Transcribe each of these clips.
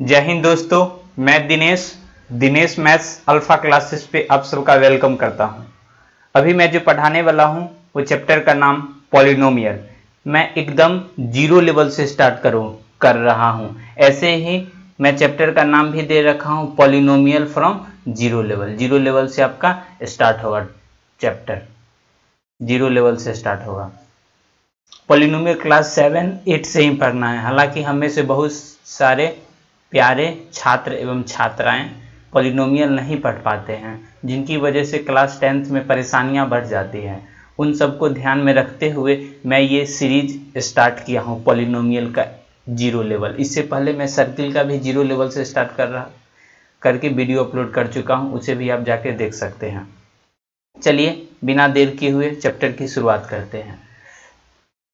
जय हिंद दोस्तों, मैं Dinesh Dinesh maths alpha classes पे आप सबका वेलकम करता हूँ। अभी मैं जो पढ़ाने वाला हूँ, वो चैप्टर का नाम पॉलिनोमियल। मैं एकदम ज़ीरो लेवल से स्टार्ट करूँ, कर रहा हूँ। ऐसे ही मैं चैप्टर का नाम भी दे रखा हूँ, polynomial from zero level. Zero level से आपका स्टार्ट होगा चैप्टर। ज़ीरो लेवल से स्टार्ट होगा। पॉलिनोमियल क्लास सेवन, एट से ही पढ़ना है। हालाँकि हमें से बहुत सारे प्यारे छात्र एवं छात्राएँ पॉलिनोमियल नहीं पढ़ पाते हैं, जिनकी वजह से क्लास टेंथ में परेशानियाँ बढ़ जाती हैं। उन सबको ध्यान में रखते हुए मैं ये सीरीज़ स्टार्ट किया हूँ पॉलिनोमियल का ज़ीरो लेवल इससे पहले मैं सर्किल का भी ज़ीरो लेवल से स्टार्ट कर रहा, करके वीडियो अपलोड कर चुका हूँ, उसे भी आप जाके देख सकते हैं। चलिए, बिना देर किए हुए चैप्टर की शुरुआत करते हैं।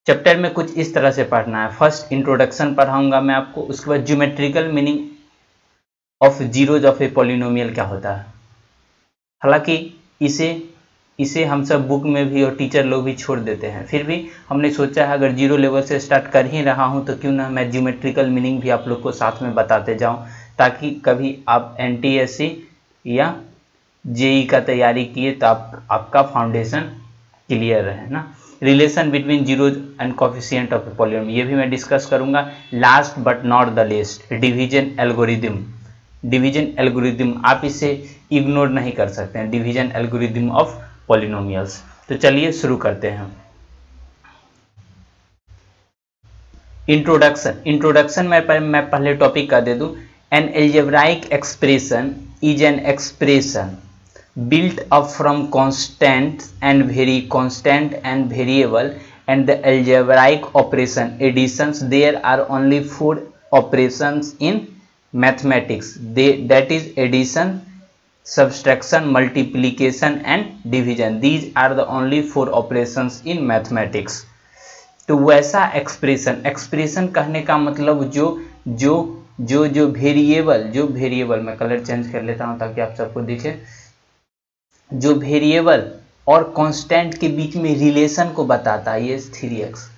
चैप्टर में कुछ इस तरह से पढ़ना है। फ़र्स्ट इंट्रोडक्शन पढ़ाऊँगा मैं आपको, उसके बाद geometrical meaning of zeros of a polynomial क्या होता है। हालाँकि इसे इसे हम सब बुक में भी और टीचर लोग भी छोड़ देते हैं। फिर भी हमने सोचा है, अगर ज़ीरो लेवल से स्टार्ट कर ही रहा हूँ तो क्यों ना मैं ज्योमेट्रिकल मीनिंग भी आप लोग को साथ में बताते जाऊँ, ताकि कभी आप एन या जेई का तैयारी किए तो आप, आपका फाउंडेशन क्लियर रहे, ना? Relation between zeros and coefficient of polynomial ये भी मैं डिस्कस करूँगा। Last but not the least division algorithm division algorithm आप इसे इग्नोर नहीं कर सकते हैं। डिवीज़न एल्गोरिदम ऑफ़ पॉलिनोमियल्स तो चलिए शुरू करते हैं। इंट्रोडक्शन इंट्रोडक्शन में पर, मैं पहले टॉपिक का दे दूँ। An algebraic expression is an expression built up from constant and very constant and variable and the algebraic operation additions there are only four operations in mathematics they that is addition subtraction multiplication and division these are the only four operations in mathematics तो वैसा expression expression कहने का मतलब जो जो जो जो variable जो वेरिएबल मैं कलर चेंज कर लेता हूँ ताकि आप सबको दिखे जो वेरिएबल और कांस्टेंट के बीच में रिलेशन को बताता है, ये थ्री एक्स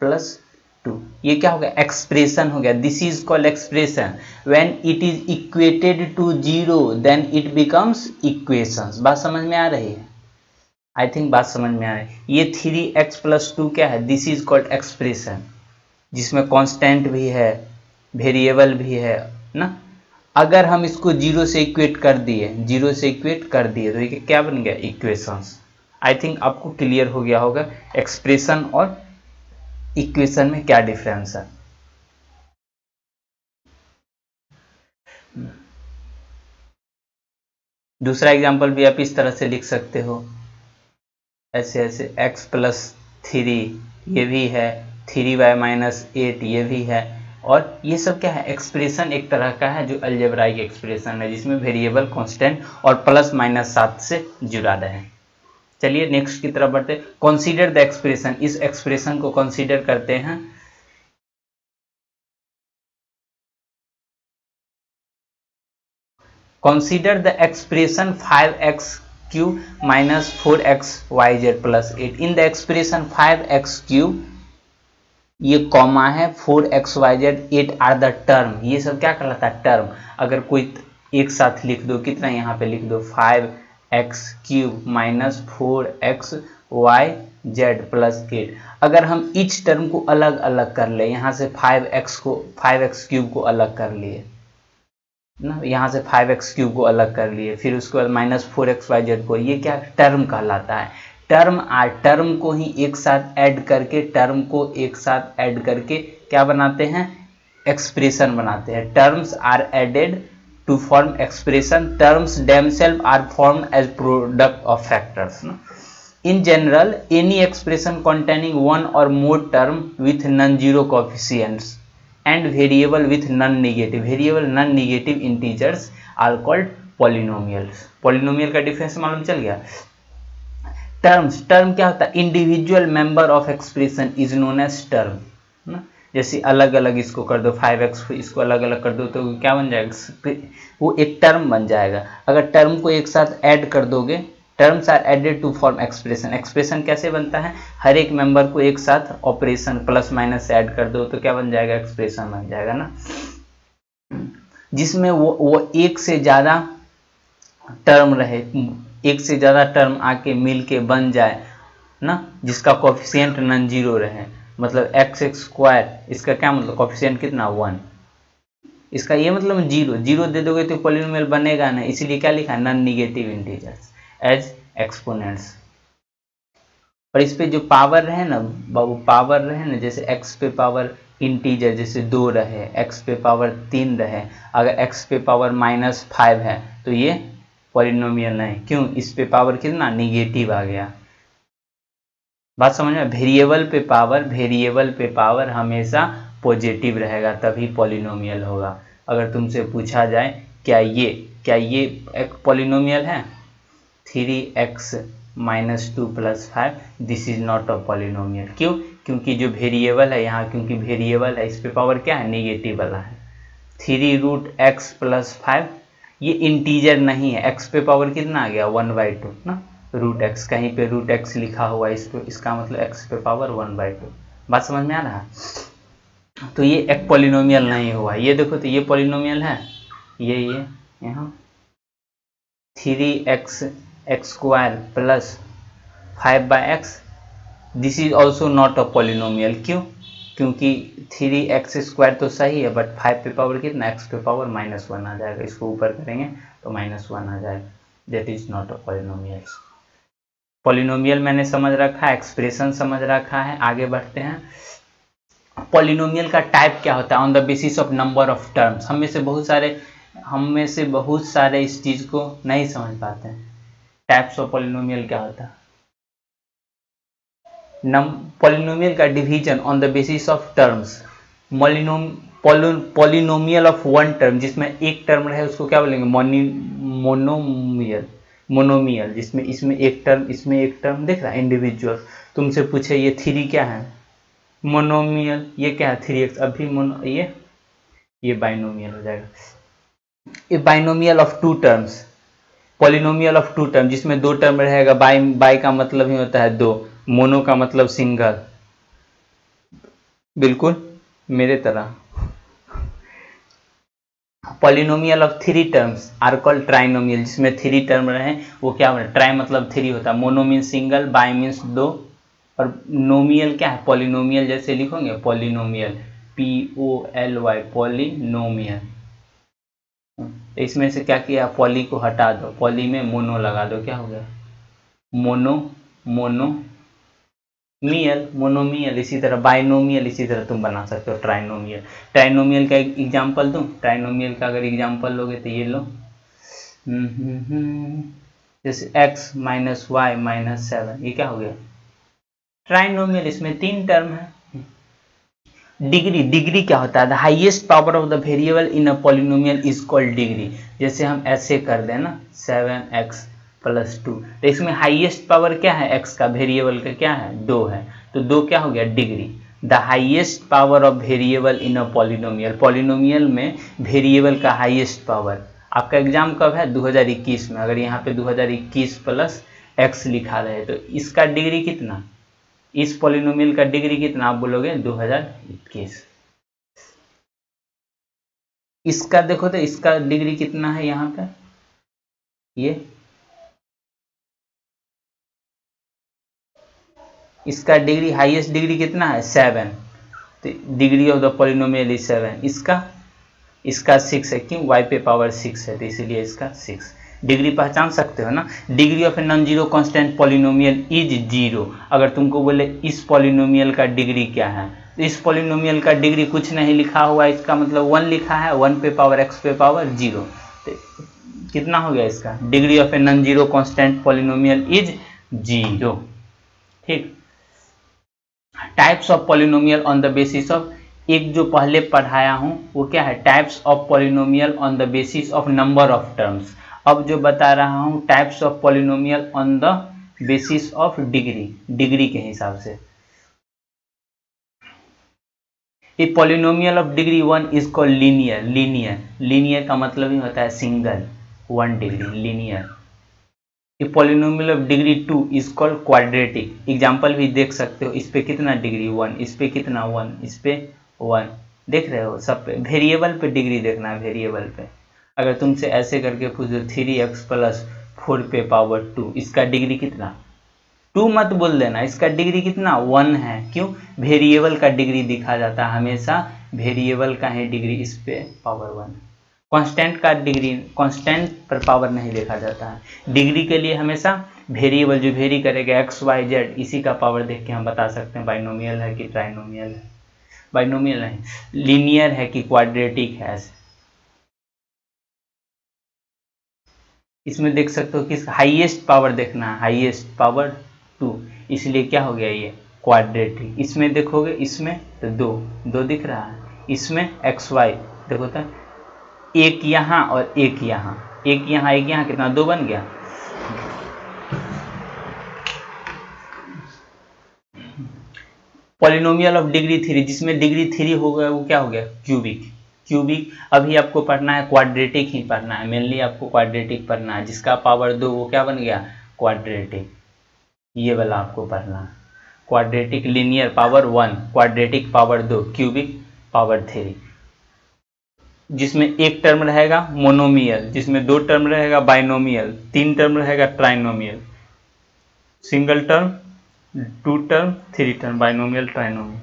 प्लस टू ये क्या हो गया? एक्सप्रेशन हो गया. This is called expression when it is equated to zero then it becomes equations बात समझ में आ रही है? आई थिंक बात समझ में आ रही है. ये थ्री एक्स प्लस टू क्या है? दिस इज़ कॉल्ड एक्सप्रेशन जिसमें कांस्टेंट भी है वेरिएबल भी है, ना? अगर हम इसको ज़ीरो से इक्वेट कर दिए, ज़ीरो से इक्वेट कर दिए तो ये क्या बन गया? इक्वेशंस आई थिंक आपको क्लियर हो गया होगा एक्सप्रेशन और इक्वेशन में क्या डिफरेंस है। दूसरा एग्जांपल भी आप इस तरह से लिख सकते हो। ऐसे ऐसे x प्लस थ्री ये भी है। थ्री वाई माइनस एट ये भी है। और ये सब क्या है? एक्सप्रेशन एक तरह का है जो अल्जेब्राइक एक्सप्रेशन है, जिसमें वेरिएबल कांस्टेंट और प्लस माइनस सात से जुड़ा रहे चलिए नेक्स्ट की तरफ़ बढ़ते कंसीडर द एक्सप्रेशन इस एक्सप्रेशन को कंसीडर करते हैं। Consider the expression 5x cube minus four x y z plus eight in the expression 5x cube ये कॉमा है four x y z eight are the term ये सब क्या कहलाता है? टर्म अगर कोई एक साथ लिख दो, कितना यहाँ पे लिख दो? Five x cube minus four x y z plus eight अगर हम इच टर्म को अलग अलग कर ले, यहाँ से फाइव एक्स को फाइव एक्स क्यूब को अलग कर लिए, ना? यहाँ से फाइव एक्स क्यूब को अलग कर लिए, फिर उसके बाद minus four x y z को, ये क्या टर्म कहलाता है? टर्म आर टर्म को ही एक साथ ऐड करके टर्म को एक साथ ऐड करके क्या बनाते हैं? एक्सप्रेशन बनाते हैं। Terms are added to form expression terms themselves are form as product of factors in general any expression containing one और more term with non zero coefficients and variable with non negative variable non negative integers are called polynomials polynomial का difference मालूम चल गया? Terms term क्या होता है? Individual member of expression is known as term जैसे अलग अलग इसको कर दो फाइव एक्स इसको अलग अलग कर दो तो क्या बन जाएगा? वो एक टर्म बन जाएगा। अगर टर्म को एक साथ ऐड कर दोगे terms are added to form expression expression कैसे बनता है? हर एक मेंबर को एक साथ ऑपरेशन प्लस माइनस ऐड कर दो तो क्या बन जाएगा? एक्सप्रेशन बन जाएगा ना? जिसमें वो वो एक से ज़्यादा टर्म रहे एक से ज़्यादा टर्म आके मिल के बन जाए, ना? जिसका कॉफिशियंट नन ज़ीरो रहे। मतलब एक्स एक्स स्क्वायर इसका क्या मतलब? कॉफिशियंट कितना? वन इसका ये मतलब ज़ीरो ज़ीरो दे दोगे तो पॉलिनोमियल बनेगा ना? इसीलिए क्या लिखा? Non negative integers as exponents और इस पे जो पावर रहे ना, बाबू पावर रहे ना, जैसे एक्स पे पावर इंटीजर जैसे दो रहे एक्स पे पावर तीन रहे, अगर एक्स पे पावर माइनस फाइव है तो ये पॉलिनोमियल नहीं। क्यों? इस पे पावर कितना? निगेटिव आ गया। बात समझ में वेरिएबल पे पावर वेरिएबल पे पावर हमेशा पॉजिटिव रहेगा, तभी पॉलिनोमियल होगा। अगर तुमसे पूछा जाए, क्या ये क्या ये एक पॉलिनोमियल है? Three x minus two plus five this is not a polynomial क्यों? क्योंकि जो वेरिएबल है यहाँ, क्योंकि वेरिएबल है, इस पे पावर क्या है? निगेटिव वाला है। Three root x plus five ये इंटीजर नहीं है एक्स पे पावर कितना आ गया? वन बाई टू ना? रूट एक्स कहीं पे रूट एक्स लिखा हुआ है इस पे, इसका मतलब एक्स पे पावर वन बाई टू बात समझ में आ रहा? है तो ये एक पोलिनोमियल नहीं हुआ। ये देखो तो ये पोलिनोमियल है। ये ये, यहाँ। Three x x square plus five by x this is also not a polynomial क्यों? क्योंकि थ्री एक्स स्क्वायर तो सही है बट फाइव पे पावर कितना? एक्स पे पावर माइनस वन आ जाएगा। इसको ऊपर करेंगे तो माइनस वन आ जाएगा। That is not a polynomial polynomial मैंने समझ रखा है एक्सप्रेशन समझ रखा है। आगे बढ़ते हैं। पॉलिनोमियल का टाइप क्या होता है? On the basis of number of terms हम में से बहुत सारे, हम में से बहुत सारे इस चीज़ को नहीं समझ पाते। हैं टाइप्स ऑफ़ पॉलिनोमियल क्या होता है? नम पॉलिनोमियल का division on the basis of terms polynomial of one term जिसमें एक टर्म रहे, उसको क्या बोलेंगे? मोनोमियल मोनोमियल जिसमें, इसमें एक टर्म इसमें एक टर्म दिख रहा है इंडिविजुअल तुमसे पूछे, ये थ्री क्या है? मोनोमियल ये क्या है? थ्री एक्स अभी मोनो ये ये बाइनोमियल हो जाएगा. ये binomial of two terms polynomial of two term जिसमें दो टर्म रहेगा, बाई बाई का मतलब ही होता है दो. मोनो का मतलब सिंगल। बिल्कुल, मेरे तरह। Polynomial of three terms are call trinomial जिसमें थ्री टर्म रहे, वो क्या होता है ट्राई मतलब थ्री होता है। Mono means single bi means दो। और नोमियल क्या है? पॉलिनोमियल जैसे लिखोगे? Polynomial P O L Y polynomial इसमें से क्या किया? पॉली को हटा दो। पॉली में मोनो लगा दो। क्या हो गया? मोनो मोनो मियल मोनोमियल इसी तरह बाइनोमियल इसी तरह तुम बना सकते हो ट्राइनोमियल ट्राइनोमियल का एक एग्ज़ाम्पल दूँ? ट्राइनोमियल का अगर एग्ज़ाम्पल लोगे तो ये लो। हम्म, हम्म, हम्म। जैसे x minus y minus seven ये क्या हो गया? ट्राइनोमियल इसमें तीन टर्म है। डिग्री डिग्री क्या होता है? The highest power of the variable in a polynomial is called degree जैसे हम ऐसे कर देना सेवन एक्स प्लस टू। तो इसमें हाइएस्ट पावर क्या है? एक्स का वेरिएबल का क्या है? दो है। तो दो क्या हो गया? Degree the highest power of variable in a polynomial polynomial में वेरिएबल का हाइएस्ट पावर आपका एग्ज़ाम कब है? 2021 में। अगर यहाँ पे 2021 प्लस एक्स लिखा रहे तो इसका डिग्री कितना? इस पॉलिनोमियल का डिग्री कितना आप बोलोगे? 2021 इसका देखो तो इसका डिग्री कितना है यहाँ पे? ये इसका डिग्री हाईएस्ट डिग्री कितना है? सेवन तो degree of the polynomial is seven इसका इसका सिक्स है। क्यों? वाई पे पावर सिक्स है तो इसीलिए इसका सिक्स डिग्री पहचान सकते हो ना? Degree of a non zero constant polynomial is zero अगर तुमको बोले, इस पॉलिनोमियल का डिग्री क्या है? तो इस पॉलिनोमियल का डिग्री कुछ नहीं लिखा हुआ, इसका मतलब वन लिखा है वन पे पावर एक्स पे पावर ज़ीरो तो कितना हो गया इसका? Degree of a non zero constant polynomial is zero ठीक? Types of polynomial on the basis of एक जो पहले पढ़ाया हूँ, वो क्या है? Types of polynomial on the basis of number of terms अब जो बता रहा हूँ types of polynomial on the basis of degree degree के हिसाब से। A polynomial of degree one is called linear linear linear का मतलब ही होता है single one degree linear a polynomial of degree two is called quadratic example भी देख सकते हो, इस पे कितना डिग्री वन इस पे कितना वन इस पे वन देख रहे हो सब पे? वेरिएबल पे डिग्री देखना है वेरिएबल पे. अगर तुमसे ऐसे करके पूछो थ्री एक्स प्लस फोर पे पावर टू इसका डिग्री कितना? टू मत बोल देना, इसका डिग्री कितना? वन है. क्यों? वेरिएबल का डिग्री दिखा जाता है हमेशा वेरिएबल का है डिग्री इस पे पावर वन कांस्टेंट का डिग्री कांस्टेंट पर पावर नहीं देखा जाता है। डिग्री के लिए हमेशा वेरिएबल जो वेरी करेगा एक्स वाई जेड इसी का पावर देख के हम बता सकते हैं बाइनोमियल है कि ट्राइनोमियल है। बाइनोमियल है लीनियर है कि क्वाड्रेटिक है इसमें देख सकते हो किस हाईएस्ट पावर देखना है हाईएस्ट पावर टू इसलिए क्या हो गया ये? क्वाड्रेटिक इसमें देखोगे, इसमें तो दो दो दिख रहा है। इसमें एक्स वाई देखो तो एक यहाँ और एक यहाँ। एक यहाँ एक यहाँ, कितना? दो बन गया। पॉलिनोमियल ऑफ़ डिग्री थ्री जिसमें डिग्री थ्री हो गया, वो क्या हो गया? क्यूबिक क्यूबिक अभी आपको पढ़ना है क्वाड्रेटिक ही पढ़ना है। मेनली आपको क्वाड्रेटिक पढ़ना है। जिसका पावर दो, वो क्या बन गया? क्वाड्रेटिक ये वाला आपको पढ़ना है। Quadratic linear power one quadratic power दो क्यूबिक पावर थ्री जिसमें एक टर्म रहेगा मोनोमियल जिसमें दो टर्म रहेगा बाइनोमियल तीन टर्म रहेगा trinomial single term two term three term binomial trinomial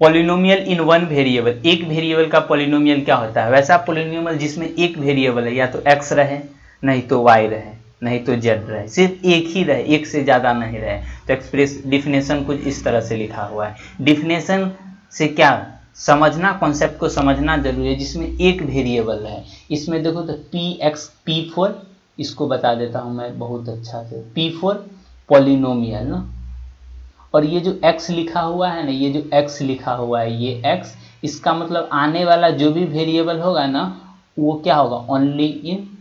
polynomial in one variable एक वेरिएबल का पॉलिनोमियल क्या होता है? वैसा पॉलिनोमियल जिसमें एक वेरिएबल है, या तो एक्स रहे, नहीं तो वाई रहे। नहीं तो जेड रहे, सिर्फ़ एक ही रहे, एक से ज़्यादा नहीं रहे। तो एक्सप्रेस डिफिनेशन कुछ इस तरह से लिखा हुआ है। डिफिनेशन से क्या? समझना कॉन्सेप्ट को समझना ज़रूरी है, जिसमें एक वेरिएबल है। इसमें देखो तो पी एक्स पी फोर इसको बता देता हूँ मैं बहुत अच्छा से। पी फोर पॉलिनोमियल ना? और ये जो x लिखा हुआ है ना, ये जो x लिखा हुआ है, ये x, इसका मतलब आने वाला जो भी वेरिएबल होगा ना, वो क्या होगा? ओनली इन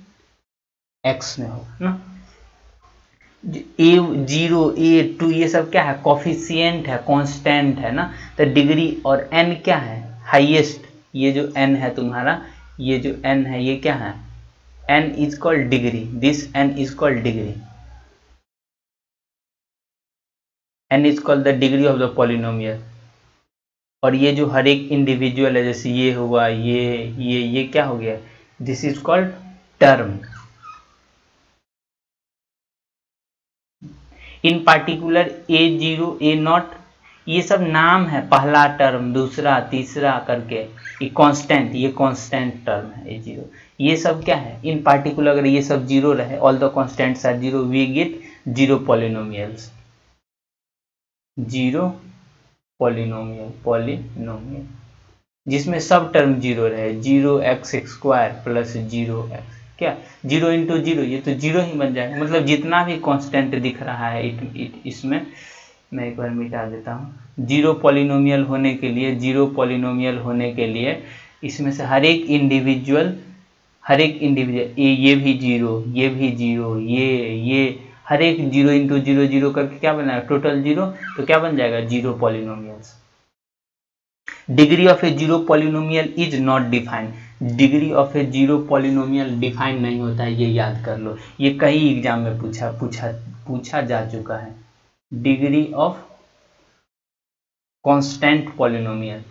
x में होगा ना? ए ज़ीरो ए टू ये सब क्या है? कॉफिशियंट है कांस्टेंट है ना? तो डिग्री और n क्या है? हाईएस्ट ये जो n है तुम्हारा, ये जो n है, ये क्या है? N is called degree this n is called degree n is called the degree of the polynomial और ये जो हर एक इंडिविजुअल है, जैसे ये हुआ, ये ये ये क्या हो गया? This is called term in particular a zero a naught ये सब नाम है, पहला टर्म दूसरा, तीसरा करके। ये कांस्टेंट ये कांस्टेंट टर्म है ए ज़ीरो ये सब क्या है? इन पार्टिकुलर अगर ये सब ज़ीरो रहे all the constants are zero we get zero polynomials zero polynomial polynomial जिसमें सब टर्म ज़ीरो रहे zero x square plus zero x क्या? ज़ीरो इंटू ज़ीरो ये तो ज़ीरो ही बन जाएगा। मतलब जितना भी कांस्टेंट दिख रहा है इट, इट, इसमें मैं एक बार मिटा देता हूँ। ज़ीरो पॉलिनोमियल होने के लिए ज़ीरो पॉलिनोमियल होने के लिए इसमें से हर एक इंडिविजुअल हर एक इंडिविजुअल ये ये भी ज़ीरो ये भी ज़ीरो ये ये हर एक ज़ीरो इंटू ज़ीरो ज़ीरो करके क्या बनाएगा टोटल ज़ीरो तो क्या बन जाएगा? Zero polynomials degree of a zero polynomial is not defined degree of a zero polynomial define नहीं होता है ये याद कर लो। ये कई एग्ज़ाम में पूछा पूछा पूछा जा चुका है। Degree of constant polynomial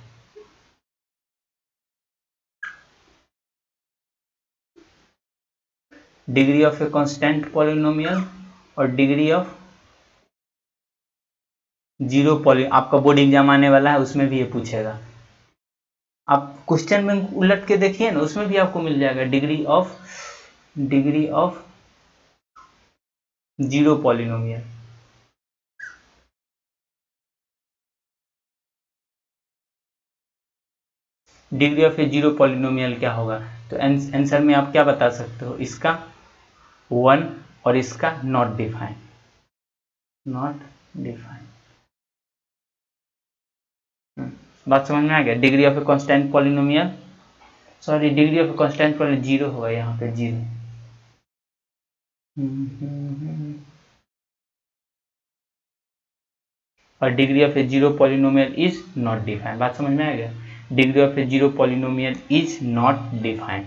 degree of a constant polynomial और डिग्री ऑफ़ ज़ीरो पॉली, आपका बोर्ड एग्ज़ाम आने वाला है, उसमें भी ये पूछेगा। आप क्वेश्चन में उलट के देखिए ना, उसमें भी आपको मिल जाएगा degree of degree of zero polynomial degree of a zero polynomial क्या होगा? तो आंसर में आप क्या बता सकते हो? इसका वन और इसका नॉट डिफाइन नॉट डिफाइन बात समझ में आ गया? Degree of a constant polynomial sorry degree of a constant polynomial zero होगा यहाँ पे ज़ीरो और degree of a zero polynomial is not defined बात समझ में आ गया? Degree of a zero polynomial is not defined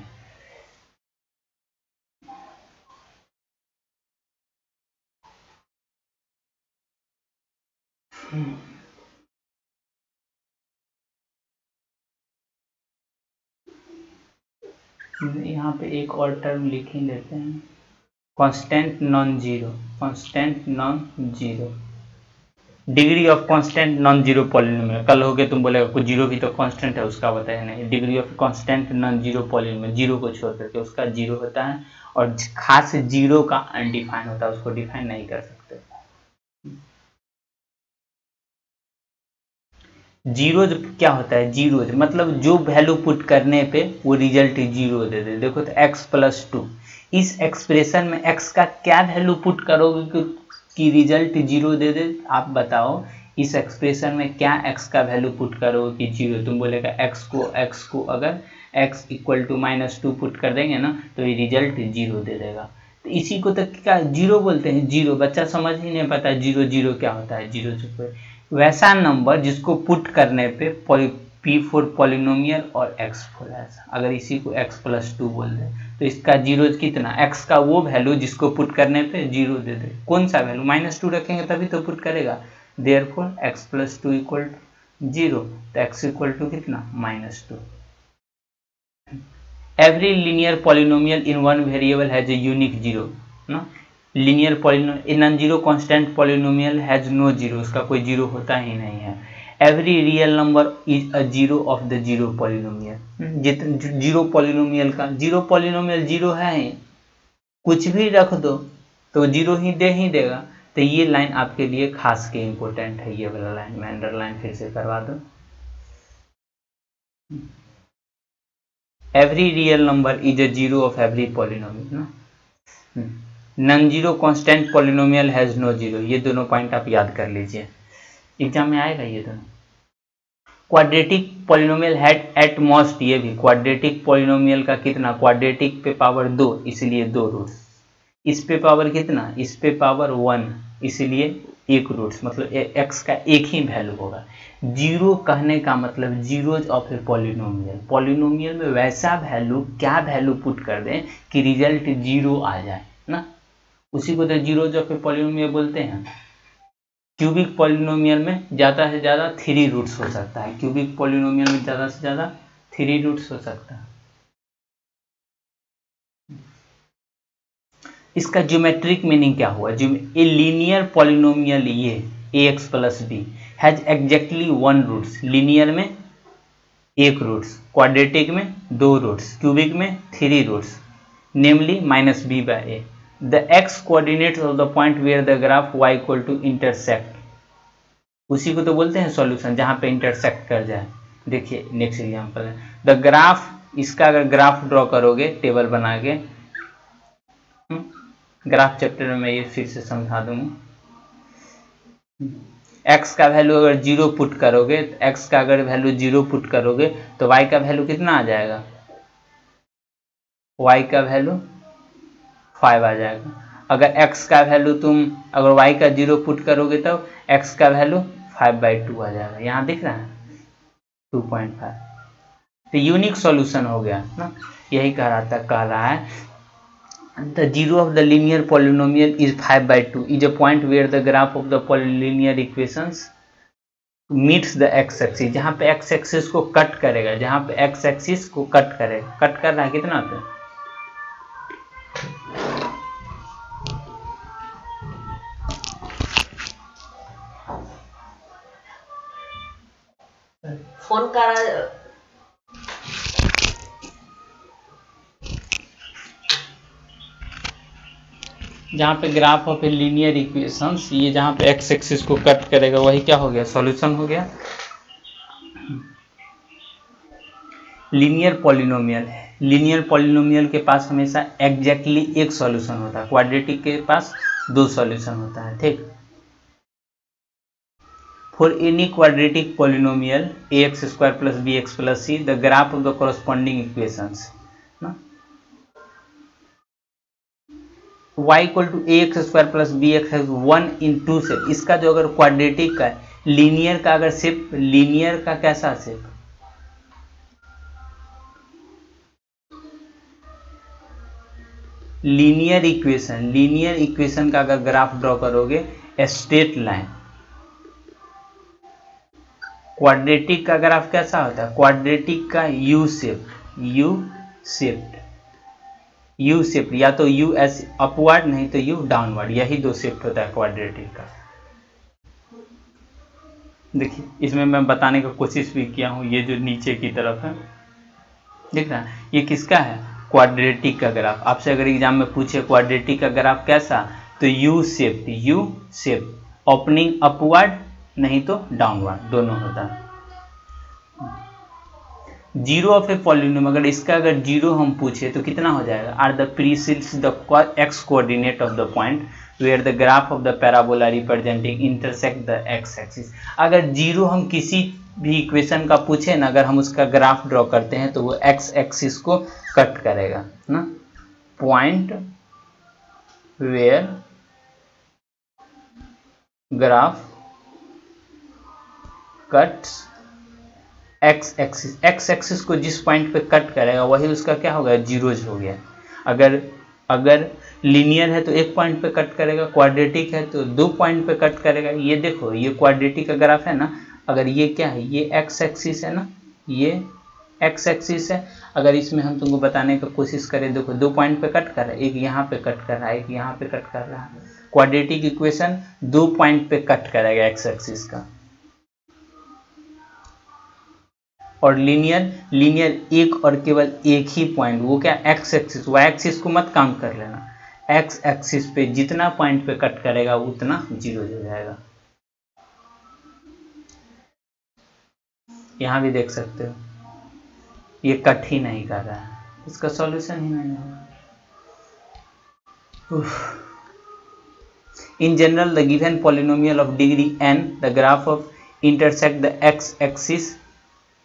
यहाँ पे एक और टर्म लिख ही लेते हैं। Constant non zero constant non zero degree of constant non zero polynomial कल हो गए तुम बोलेगा, कुछ ज़ीरो भी तो कांस्टेंट है, उसका बताया नहीं। Degree of constant non zero polynomial zero को छोड़ करके उसका ज़ीरो होता है और खास ज़ीरो का अनडिफाइन होता है, उसको डिफाइन नहीं कर सकते। ज़ीरो क्या होता है? ज़ीरो मतलब जो वैल्यू पुट करने पे वो रिज़ल्ट ज़ीरो दे दे। देखो तो x प्लस टू इस एक्सप्रेशन में x का क्या वैल्यू पुट करोगे कि रिज़ल्ट ज़ीरो दे दे? आप बताओ, इस एक्सप्रेशन में क्या x का वैल्यू पुट करोगे कि ज़ीरो? तुम बोलेगा x को x को अगर x equal to minus two put कर देंगे ना तो ये रिज़ल्ट ज़ीरो दे देगा। तो इसी को तो क्या, ज़ीरो बोलते हैं? ज़ीरो। बच्चा समझ ही नहीं पाता, ज़ीरो ज़ीरो क्या होता है? ज़ीरो ज़ीरो वैसा नंबर जिसको पुट करने पे पी फोर पॉलिनोमियल और एक्स फोर ऐसा अगर इसी को एक्स प्लस टू बोल दे तो इसका ज़ीरो कितना? एक्स का वो वैल्यू जिसको पुट करने पे ज़ीरो दे दे। कौन सा वैल्यू माइनस टू रखेंगे तभी तो पुट करेगा। There four x plus two equal to zero तो एक्स इक्वल टू कितना? Minus two every linear polynomial in one variable has a unique zero ना linear polyno non zero constant polynomial has no zero उसका कोई zero होता ही नहीं है। Every real number is a zero of the zero polynomial जितने zero polynomial का zero polynomial zero है ही। कुछ भी रख दो तो ज़ीरो ही दे ही देगा। तो ये लाइन आपके लिए खास के इंपॉर्टेंट है, ये वाला लाइन मैं अंडरलाइन फिर से करवा दो। Every real number is a zero of every polynomial ना? Non zero constant polynomial has no zero ये दोनों पॉइंट आप याद कर लीजिए। एग्ज़ाम में आएगा ये दोनों। Quadratic polynomial had at most ये भी। क्वाड्रेटिक पोलिनोमियल का कितना? क्वाड्रेटिक पे पावर दो, इसलिए दो रूट्स इस पे पावर कितना? इस पे पावर वन इसलिए एक रूट्स मतलब एक्स का एक ही वैल्यू होगा। ज़ीरो कहने का मतलब zeros of a polynomial polynomial में वैसा वैल्यू क्या वैल्यू पुट कर दें कि रिज़ल्ट ज़ीरो आ जाए, ना? उसी को तो ज़ीरो जो पे पॉलिनोमियल बोलते हैं। क्यूबिक पॉलिनोमियल में ज़्यादा से ज़्यादा थ्री रूट्स हो सकता है। क्यूबिक पॉलिनोमियल में ज़्यादा से ज़्यादा थ्री रूट्स हो सकता है। इसका ज्योमेट्रिक मीनिंग क्या हुआ? ए लीनियर पॉलिनोमियल ये a x plus b has exactly one roots linear में एक रूट्स क्वाड्रेटिक में दो रूट्स क्यूबिक में three roots namely minus b by a the x coordinates of the point where the graph y equal to intersect. उसी को तो बोलते हैं सॉल्यूशन जहाँ पे इंटरसेक्ट कर जाए। देखिए नेक्स्ट एग्जांपल है। द ग्राफ इसका अगर ग्राफ ड्रॉ करोगे टेबल बना के ग्राफ चैप्टर में ये फिर से समझा दूँगा x का वैल्यू अगर ज़ीरो पुट करोगे तो x का अगर वैल्यू ज़ीरो पुट करोगे तो y का वैल्यू कितना आ जाएगा? y का वैल्यू फाइव आ जाएगा। अगर x का वैल्यू तुम अगर y का ज़ीरो पुट करोगे तो x का वैल्यू फाइव बाई टू आ जाएगा। यहाँ दिख रहा है? टू पॉइंट फाइव तो यूनिक सॉल्यूशन हो गया, ना? यही कह रहा था, कह रहा है the zero of the linear polynomial is five by two is a point where the graph of the polylinear equations meets the x axis जहाँ पे एक्स एक्सिस को कट करेगा, जहाँ पे एक्स एक्सिस को कट करेगा। कट कर रहा है? कितना पे करा जहाँ पे graph of a linear equations ये जहाँ पे एक्स एक्सिस को कट करेगा, वही क्या हो गया? सॉल्यूशन हो गया। लीनियर पॉलिनोमियल है। लीनियर पॉलिनोमियल के पास हमेशा एग्जैक्टली एक सॉल्यूशन होता है। क्वाड्रेटिक के पास दो सॉल्यूशन होता है, ठीक? For any quadratic polynomial ax square plus bx plus c, the graph of the corresponding equations. y equal to a x square plus b x है वन इन टू से इसका जो अगर क्वाड्रेटिक का लीनियर का अगर सिर्फ़ लीनियर का कैसा सिर्फ़ लीनियर इक्वेशन लीनियर इक्वेशन का अगर ग्राफ ड्रॉ करोगे स्ट्रेट लाइन क्वाड्रेटिक का ग्राफ कैसा होता है? क्वाड्रेटिक का U shift U shift U shift या तो यू एस अपवर्ड नहीं तो यू डाउनवर्ड यही दो शिफ्ट होता है क्वाड्रेटिक का। देखिए, इसमें मैं बताने का कोशिश भी किया हूँ, ये जो नीचे की तरफ़ है, देख रहा है, ये किसका है? क्वाड्रेटिक का ग्राफ आपसे अगर एग्ज़ाम में पूछे क्वाड्रेटिक का ग्राफ कैसा? तो U shape U shape opening upward नहीं तो डाउनवर्ड दोनों होता। है ज़ीरो ऑफ़ ए पॉलिनोम अगर इसका अगर ज़ीरो हम पूछे तो कितना हो जाएगा? Are the precisely the x coordinate of the point where the graph of the parabola representing intersect the x axis अगर ज़ीरो हम किसी भी इक्वेशन का पूछे ना, अगर हम उसका ग्राफ ड्रॉ करते हैं तो वो एक्स एक्सिस को कट करेगा, ना? Point where graph cuts x axis x axis को जिस पॉइंट पे कट करेगा, वही उसका क्या हो गया? जीरोज हो गया। अगर अगर लीनियर है तो एक पॉइंट पे कट करेगा, क्वाड्रेटिक है तो दो पॉइंट पे कट करेगा। ये देखो, ये क्वाड्रेटिक का ग्राफ है ना, अगर ये क्या है, ये एक्स एक्सिस है ना, ये एक्स एक्सिस है। अगर इसमें हम तुमको बताने की कोशिश करें, देखो, दो पॉइंट पे कट कर रहा है, एक यहाँ पे कट कर रहा है, एक यहाँ पे कट कर रहा है। क्वाड्रेटिक इक्वेशन दो पॉइंट पे कट करेगा एक्स एक्सिस का। और लीनियर लीनियर एक और केवल एक ही पॉइंट वो क्या एक्स एक्सिस वाई एक्सिस को मत काम कर लेना। एक्स एक्सिस पे जितना पॉइंट पे कट करेगा, उतना ज़ीरो हो जाएगा। यहाँ भी देख सकते हो। ये कट ही नहीं कर रहा है। इसका सॉल्यूशन ही नहीं होगा। in general, the given polynomial of degree n, the graph of intersect the x axis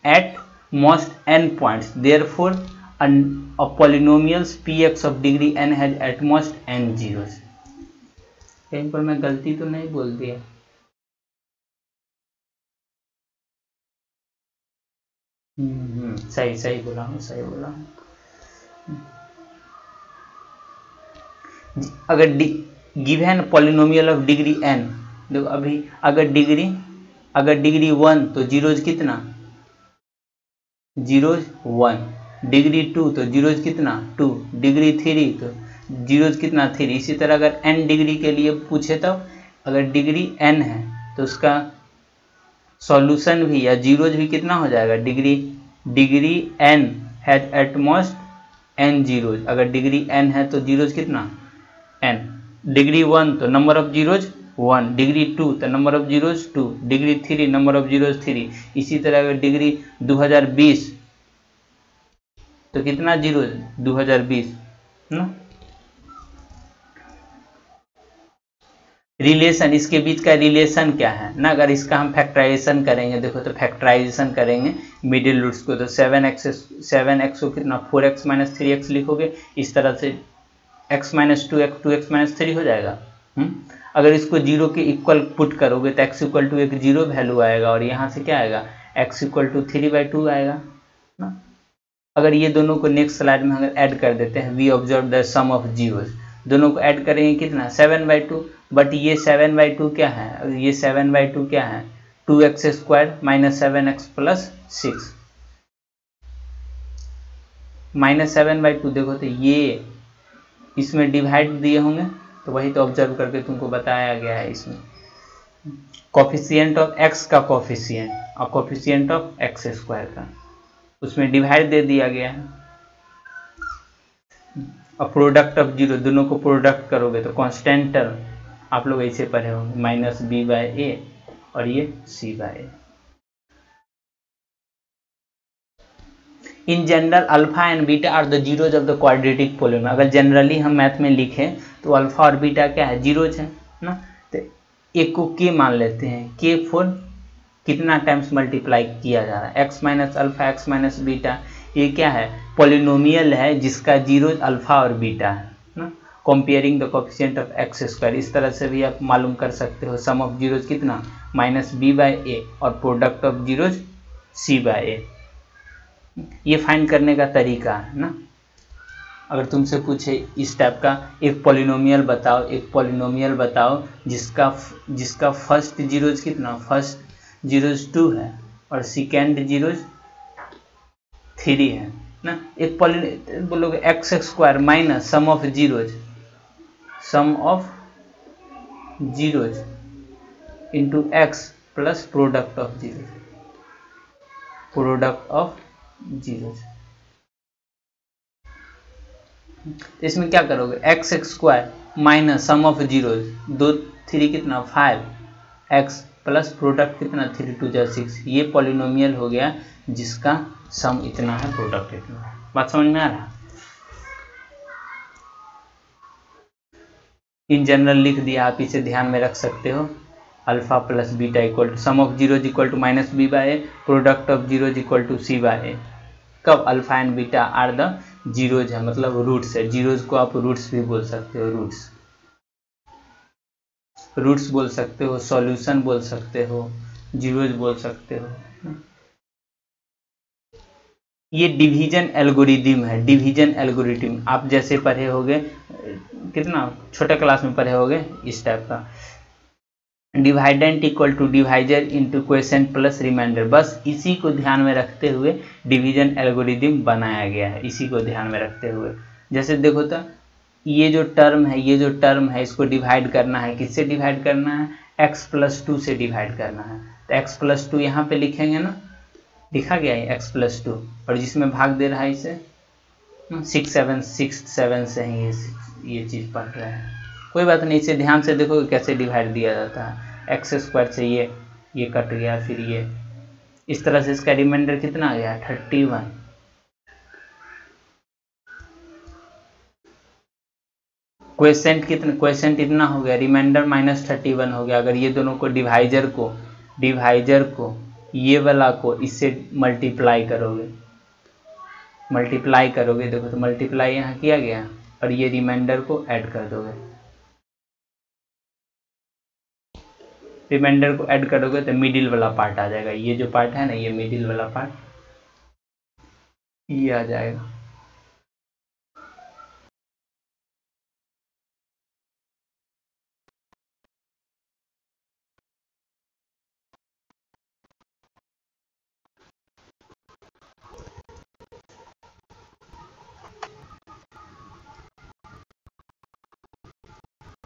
at most n points. Therefore and a polynomials px of degree n has at most n zeros. पर मैं गलती तो नहीं बोल दिया। हम्म सही सही बोला हूँ, सही बोला हूँ। अगर given polynomial of degree n देखो अभी अगर डिग्री अगर डिग्री वन तो जीरोज कितना? जीरोज वन, डिग्री टू तो जीरोज कितना? टू, डिग्री थ्री तो जीरोज कितना थ्री? इसी तरह अगर एन डिग्री के लिए पूछे तो अगर डिग्री एन है तो उसका सॉल्यूशन भी या जीरोज भी कितना हो जाएगा? Degree degree n has at most n zeros अगर डिग्री एन है तो जीरोज कितना? एन डिग्री वन तो number of zeros one degree two तो number of zeros two degree three number of zeros three इसी तरह अगर डिग्री 2020 तो कितना ज़ीरो 2020 ना? रिलेशन इसके बीच का रिलेशन क्या है? ना, अगर इसका हम फैक्टराइजेशन करेंगे, देखो तो फैक्टराइजेशन करेंगे मिडिल रूट्स को तो सेवन एक्स सेवन एक्स को कितना? Four x minus three x लिखोगे, इस तरह से x minus two x two x minus three हो जाएगा। हुँ? अगर इसको ज़ीरो के इक्वल पुट करोगे तो एक्स इक्वल टू एक ज़ीरो वैल्यू आएगा और यहाँ से क्या आएगा? X equal to three by two आएगा, ना? अगर ये दोनों को नेक्स्ट स्लाइड में अगर ऐड कर देते हैं we observe the sum of zeros दोनों को ऐड करेंगे कितना? सेवन बाई टू बट ये सेवन बाई टू क्या है? ये सेवन बाई टू क्या है? Two x square minus seven x plus six minus seven by two देखो तो ये इसमें डिवाइड दिए होंगे। तो वही तो ऑब्ज़र्व करके तुमको बताया गया है इसमें। कॉफिशियंट ऑफ़ एक्स का कॉफिशियंट और कॉफिशियंट ऑफ़ एक्स स्क्वायर का। उसमें डिवाइड दे दिया गया है। और प्रोडक्ट ऑफ़ ज़ीरो दोनों को प्रोडक्ट करोगे तो कॉन्स्टेंटल आप लोग ऐसे पढ़े होंगे। माइनस बी बाय ए और ये c by a in general alpha and beta are the zeros of the quadratic polynomial अगर जनरली हम मैथ में लिखें तो अल्फ़ा और बीटा क्या है? जीरोज है ना? तो एक को के मान लेते हैं। के फोर कितना टाइम्स मल्टीप्लाई किया जा रहा है? X minus alpha x minus beta ये क्या है? पोलिनोमियल है, जिसका ज़ीरो अल्फ़ा और बीटा है ना? Comparing the coefficient of x square इस तरह से भी आप मालूम कर सकते हो। सम ऑफ़ जीरोज कितना? माइनस बी बाय ए और product of zeros c by a ये फाइंड करने का तरीका है ना? अगर तुमसे पूछे इस टाइप का, एक पॉलिनोमियल बताओ, एक पॉलिनोमियल बताओ, जिसका जिसका फ़र्स्ट जीरोज कितना? फ़र्स्ट जीरोज टू है और सेकेंड जीरोज थ्री है, ना? एक पॉली बोलोगे x square minus sum of zeros sum of zeros into x plus product of zeros product of zero इसमें क्या करोगे? X x square minus sum of zero दो थ्री कितना? फाइव एक्स प्लस प्रोडक्ट कितना? Three two जा six ये polynomial हो गया जिसका सम इतना है प्रोडक्ट इतना है। बात समझ में आ रहा? इन जनरल लिख दिया, आप इसे ध्यान में रख सकते हो। Alpha plus beta equal to sum of zero equal to minus b by a product of zero equal to c by a कब alpha and beta are the zeros है मतलब रूट्स है। जीरोज को आप रूट्स भी बोल सकते हो रूट्स रूट्स बोल सकते हो सॉल्यूशन बोल सकते हो, जीरोज बोल सकते हो। ये डिवीज़न एल्गोरिदम है डिवीज़न एल्गोरिदम आप जैसे पढ़े होगे, कितना? छोटे क्लास में पढ़े होगे, इस टाइप का। Dividend equal to divisor into question plus remainder बस इसी को ध्यान में रखते हुए डिवीज़न एल्गोरिदम बनाया गया है। इसी को ध्यान में रखते हुए। जैसे देखो तो ये जो टर्म है, ये जो टर्म है, इसको डिवाइड करना है। किससे डिवाइड करना है? एक्स प्लस टू से डिवाइड करना है। तो एक्स प्लस टू यहाँ पे लिखेंगे ना? लिखा गया है एक्स प्लस टू और जिसमें भाग दे रहा है इसे? सिक्स सेवन सिक्स सेवन से ही ये ये चीज़ पढ़ रहे हैं। कोई बात नहीं, इसे ध्यान से देखो कैसे डिवाइड दिया जाता है। एक्स स्क्वायर से ये ये कट गया, फिर ये। इस तरह से इसका रिमाइंडर कितना आ गया? थर्टी वन क्वेश्चन कितना क्वेश्चन इतना हो गया रिमाइंडर माइनस थर्टी वन हो गया। अगर ये दोनों को डिवाइजर को डिवाइजर को, ये वाला को, इससे मल्टीप्लाई करोगे। मल्टीप्लाई करोगे, देखो तो मल्टीप्लाई यहाँ किया गया, और ये रिमाइंडर को ऐड कर दोगे। रिमाइंडर को ऐड करोगे तो मिडिल वाला पार्ट आ जाएगा। ये जो पार्ट है ना, ये मिडिल वाला पार्ट ये आ जाएगा।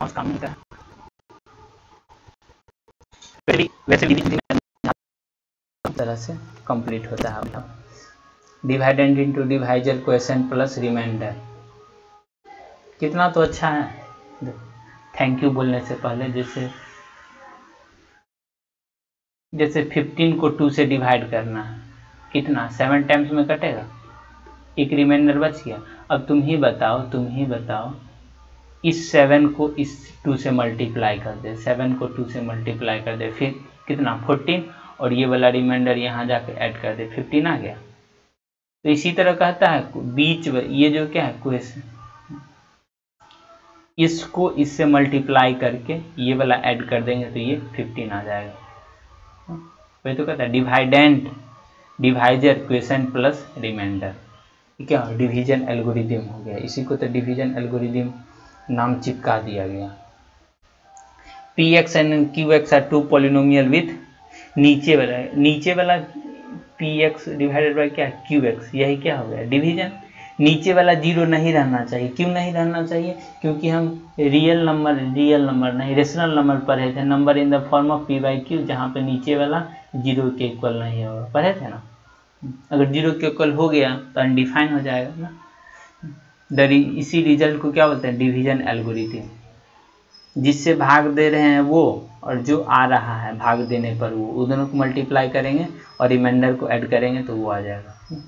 काम नहीं कर वैसे तरह से कंप्लीट होता है अपना। Dividend into divisor question plus remainder कितना तो अच्छा है। थैंक यू बोलने से पहले जैसे जैसे 15 को 2 से डिवाइड करना है। कितना? सेवन टाइम्स में कटेगा। एक रिमाइंडर बच गया। अब तुम ही बताओ, तुम ही बताओ। इस सेवन को इस टू से मल्टीप्लाई कर दे। सेवन को टू से मल्टीप्लाई कर दे, फिर कितना? फोर्टीन और ये वाला रिमाइंडर यहाँ जाके ऐड कर दे फिफ्टीन आ गया। तो इसी तरह कहता है, बीच ये जो क्या है? क्वेश्चन इसको इससे मल्टीप्लाई करके ये वाला ऐड कर देंगे तो ये फिफ्टीन आ जाएगा। वही तो कहता है dividend divisor question plus remainder क्या? डिवीज़न एल्गोरिदम हो गया। इसी को तो डिवीज़न एल्गोरिदम नाम चिपका दिया गया। P x and Q x are two polynomial with नीचे वाला नीचे वाला पी एक्स डिवाइडेड बाई क्या? क्यू एक्स यही क्या हो गया? डिवीज़न नीचे वाला ज़ीरो नहीं रहना चाहिए। क्यों नहीं रहना चाहिए? क्योंकि हम रियल नंबर रियल नंबर नहीं रेशनल नंबर पढ़े थे number in the form of P by Q जहाँ पे नीचे वाला ज़ीरो के इक्वल नहीं होगा। पढ़े थे ना? अगर ज़ीरो के इक्वल हो गया तो अनडिफाइन हो जाएगा ना। दरी इसी रिज़ल्ट को क्या बोलते हैं? डिवीज़न एल्गोरिथम जिससे भाग दे रहे हैं वो और जो आ रहा है भाग देने पर वो उन दोनों को मल्टीप्लाई करेंगे और रिमाइंडर को ऐड करेंगे तो वो आ जाएगा।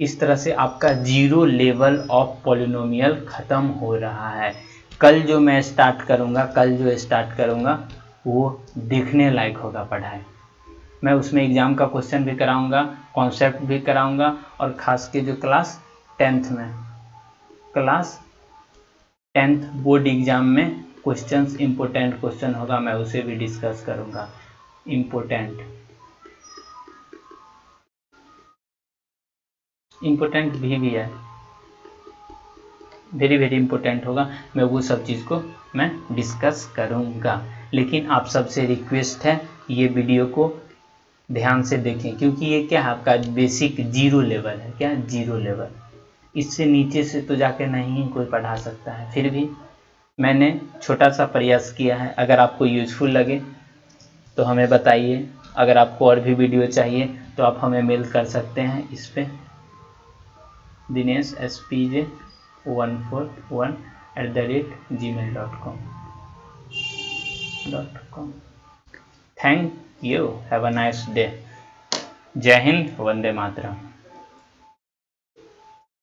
इस तरह से आपका ज़ीरो लेवल ऑफ़ पोलिनोमियल खत्म हो रहा है। कल जो मैं स्टार्ट करूँगा, कल जो स्टार्ट करूँगा, वो देखने लायक होगा पढ़ाई। मैं उसमें एग्ज़ाम का क्वेश्चन भी कराऊँगा कॉन्सेप्ट भी कराऊँगा और ख़ास के जो क्लास टेंथ में। क्लास टेंथ बोर्ड एग्ज़ाम में क्वेश्चंस इंपोर्टेंट क्वेश्चन होगा, मैं उसे भी डिस्कस करूँगा। इंपोर्टेंट इंपोर्टेंट भी भी है वेरी वेरी इंपॉर्टेंट होगा। मैं वो सब चीज़ को मैं डिस्कस करूँगा। लेकिन आप सबसे रिक्वेस्ट है ये वीडियो को ध्यान से देखें, क्योंकि ये क्या है? आपका बेसिक ज़ीरो लेवल है। क्या? ज़ीरो लेवल इससे नीचे से तो जाके नहीं कोई पढ़ा सकता है। फिर भी मैंने छोटा सा प्रयास किया है। अगर आपको यूजफुल लगे तो हमें बताइए। अगर आपको और भी वीडियो चाहिए तो आप हमें मेल कर सकते हैं। इस पर Dinesh S P J one four one at the rate Gmail dot com dot com thank you have a nice day जय हिंद वंदे मातरम